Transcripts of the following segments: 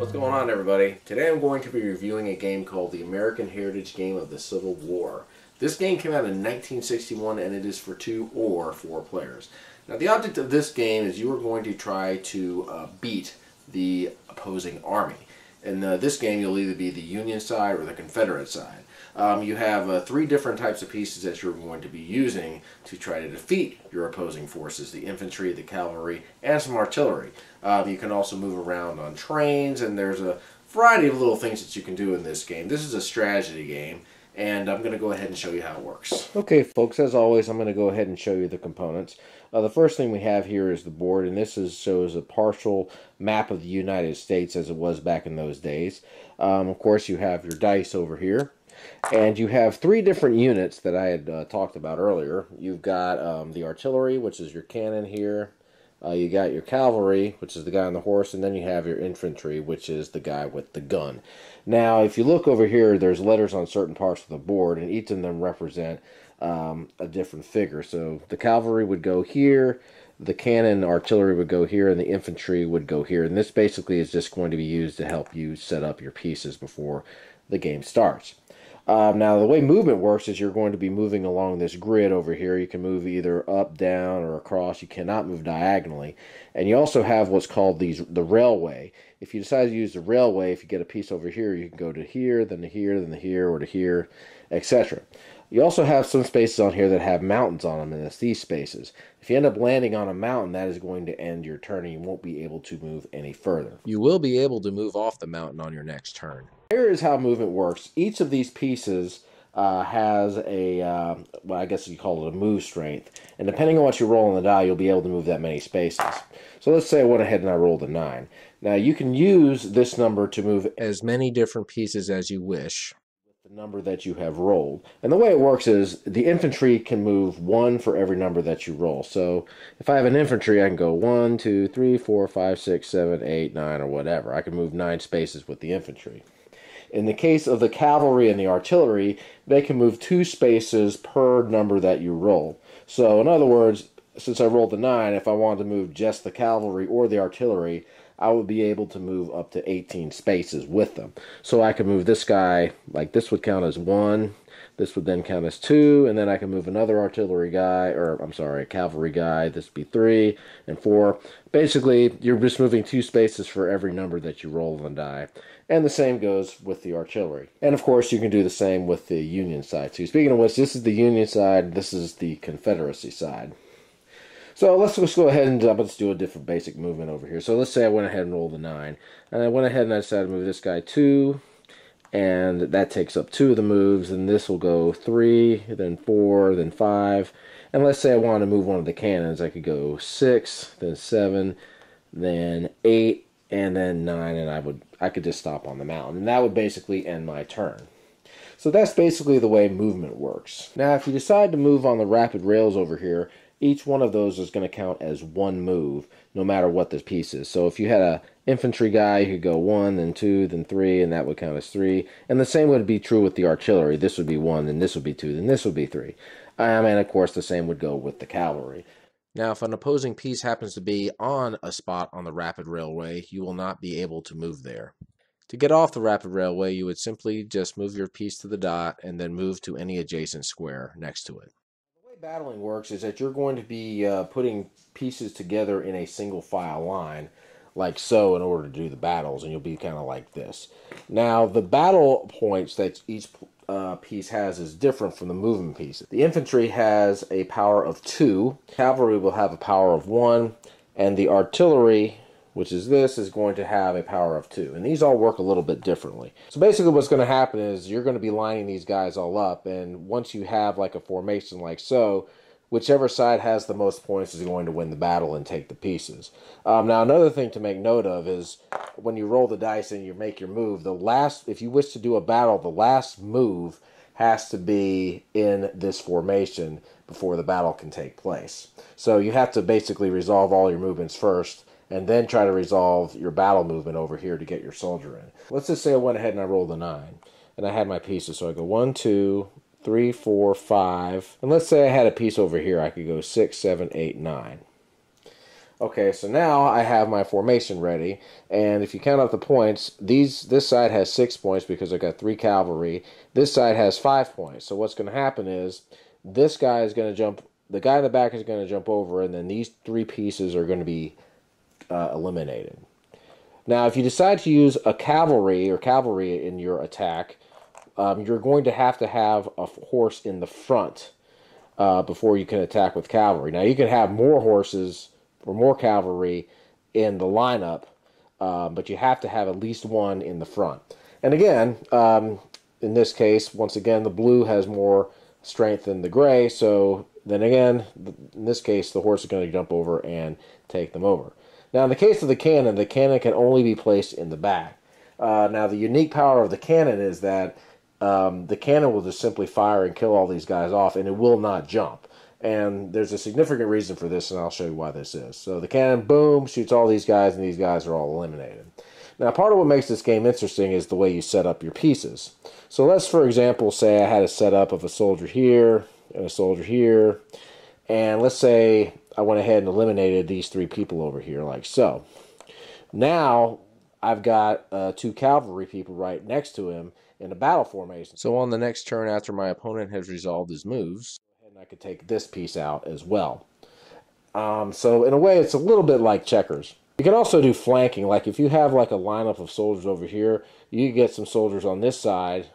What's going on everybody? Today I'm going to be reviewing a game called the American Heritage Game of the Civil War. This game came out in 1961 and it is for two or four players. Now the object of this game is you are going to try to uh, beat the opposing army. In uh, this game you'll either be the Union side or the Confederate side. Um, you have uh, three different types of pieces that you're going to be using to try to defeat your opposing forces. The infantry, the cavalry, and some artillery. Um, you can also move around on trains and there's a variety of little things that you can do in this game. This is a strategy game and I'm going to go ahead and show you how it works. Okay folks, as always I'm going to go ahead and show you the components. Uh, the first thing we have here is the board and this is shows a partial map of the United States as it was back in those days. Um, of course you have your dice over here. And you have three different units that I had uh, talked about earlier. You've got um, the artillery, which is your cannon here. Uh, you got your cavalry, which is the guy on the horse, and then you have your infantry, which is the guy with the gun. Now, if you look over here, there's letters on certain parts of the board, and each of them represent um, a different figure. So the cavalry would go here, the cannon artillery would go here, and the infantry would go here. And this basically is just going to be used to help you set up your pieces before the game starts. Um, now, the way movement works is you're going to be moving along this grid over here. You can move either up, down, or across. You cannot move diagonally. And you also have what's called these the railway. If you decide to use the railway, if you get a piece over here, you can go to here, then to here, then to here, or to here, etc. You also have some spaces on here that have mountains on them, and it's these spaces. If you end up landing on a mountain, that is going to end your turn, and you won't be able to move any further. You will be able to move off the mountain on your next turn. Here is how movement works. Each of these pieces uh, has a, uh, well, I guess you call it a move strength. And depending on what you roll on the die, you'll be able to move that many spaces. So let's say I went ahead and I rolled a 9. Now you can use this number to move as many different pieces as you wish the number that you have rolled. And the way it works is the infantry can move one for every number that you roll. So if I have an infantry, I can go one, two, three, four, five, six, seven, eight, nine, or whatever. I can move nine spaces with the infantry. In the case of the cavalry and the artillery, they can move two spaces per number that you roll. So, in other words, since I rolled a 9, if I wanted to move just the cavalry or the artillery, I would be able to move up to 18 spaces with them. So I could move this guy, like this would count as 1, this would then count as 2, and then I can move another artillery guy, or I'm sorry, a cavalry guy, this would be 3 and 4. Basically, you're just moving two spaces for every number that you roll on the die. And the same goes with the artillery. And of course, you can do the same with the Union side too. Speaking of which, this is the Union side, this is the Confederacy side. So let's just go ahead and uh, let's do a different basic movement over here. So let's say I went ahead and rolled a 9. And I went ahead and I decided to move this guy 2. And that takes up two of the moves. And this will go 3, then 4, then 5. And let's say I wanted to move one of the cannons. I could go 6, then 7, then 8, and then 9. And I would I could just stop on the mountain. And that would basically end my turn. So that's basically the way movement works. Now, if you decide to move on the rapid rails over here, each one of those is going to count as one move, no matter what the piece is. So if you had a infantry guy, you could go one, then two, then three, and that would count as three. And the same would be true with the artillery. This would be one, then this would be two, then this would be three. Um, and of course, the same would go with the cavalry. Now, if an opposing piece happens to be on a spot on the rapid railway, you will not be able to move there. To get off the rapid railway, you would simply just move your piece to the dot and then move to any adjacent square next to it. Battling works is that you're going to be uh, putting pieces together in a single file line like so in order to do the battles and you'll be kind of like this. Now the battle points that each uh, piece has is different from the movement pieces. The infantry has a power of 2, cavalry will have a power of 1, and the artillery, which is this, is going to have a power of 2. And these all work a little bit differently. So basically what's going to happen is you're going to be lining these guys all up, and once you have like a formation like so, whichever side has the most points is going to win the battle and take the pieces. Um, now, another thing to make note of is when you roll the dice and you make your move, the last, if you wish to do a battle, the last move has to be in this formation before the battle can take place. So you have to basically resolve all your movements first and then try to resolve your battle movement over here to get your soldier in. Let's just say I went ahead and I rolled a nine and I had my pieces. So I go one, two, three, four, five. And let's say I had a piece over here. I could go six, seven, eight, nine. Okay, so now I have my formation ready, and if you count up the points, these this side has six points because I got three cavalry. This side has five points. So what's going to happen is this guy is going to jump. The guy in the back is going to jump over, and then these three pieces are going to be uh, eliminated. Now, if you decide to use a cavalry or cavalry in your attack, um, you're going to have to have a horse in the front uh, before you can attack with cavalry. Now, you can have more horses or more cavalry in the lineup, uh, but you have to have at least one in the front. And again, um, in this case, once again, the blue has more strength than the gray, so then again, in this case, the horse is going to jump over and take them over. Now, in the case of the cannon, the cannon can only be placed in the back. Uh, now, the unique power of the cannon is that um, the cannon will just simply fire and kill all these guys off, and it will not jump. And there's a significant reason for this, and I'll show you why this is. So the cannon, boom, shoots all these guys, and these guys are all eliminated. Now, part of what makes this game interesting is the way you set up your pieces. So let's, for example, say I had a setup of a soldier here and a soldier here. And let's say I went ahead and eliminated these three people over here, like so. Now, I've got uh, two cavalry people right next to him in a battle formation. So on the next turn after my opponent has resolved his moves, I could take this piece out as well. Um, so in a way, it's a little bit like checkers. You can also do flanking. Like if you have like a lineup of soldiers over here, you get some soldiers on this side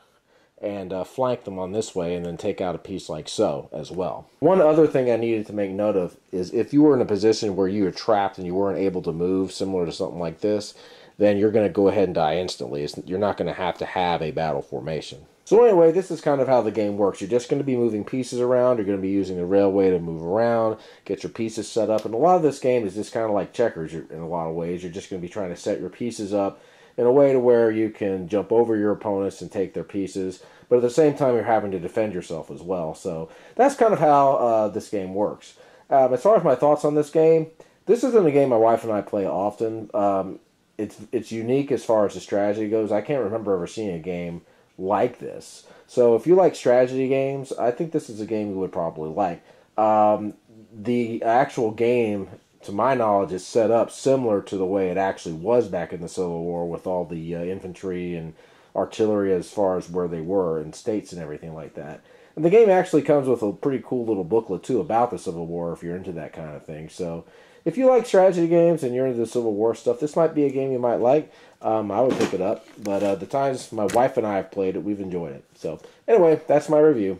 and uh, flank them on this way and then take out a piece like so as well. One other thing I needed to make note of is if you were in a position where you were trapped and you weren't able to move, similar to something like this, then you're going to go ahead and die instantly. It's, you're not going to have to have a battle formation. So anyway, this is kind of how the game works. You're just going to be moving pieces around. You're going to be using the railway to move around, get your pieces set up. And a lot of this game is just kind of like checkers in a lot of ways. You're just going to be trying to set your pieces up in a way to where you can jump over your opponents and take their pieces. But at the same time, you're having to defend yourself as well. So that's kind of how uh, this game works. Um, as far as my thoughts on this game, this isn't a game my wife and I play often. Um, it's it's unique as far as the strategy goes. I can't remember ever seeing a game like this. So if you like strategy games, I think this is a game you would probably like. Um, the actual game, to my knowledge, is set up similar to the way it actually was back in the Civil War with all the uh, infantry and artillery as far as where they were and states and everything like that. And the game actually comes with a pretty cool little booklet too about the Civil War if you're into that kind of thing. So if you like strategy games and you're into the Civil War stuff, this might be a game you might like. Um, I would pick it up. But uh, the times my wife and I have played it, we've enjoyed it. So anyway, that's my review.